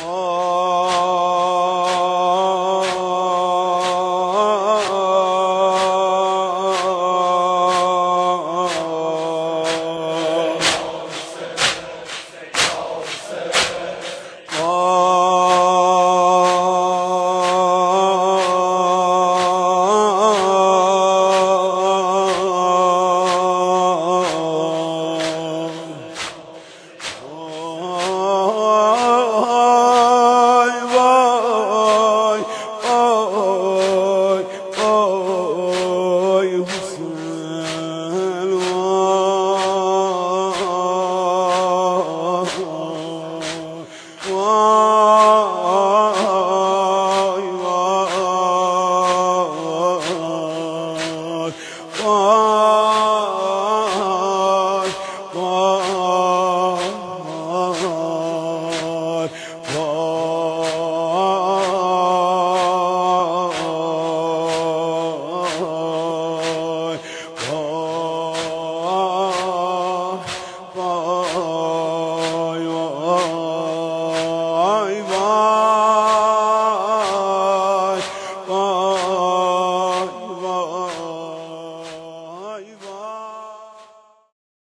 Vay الله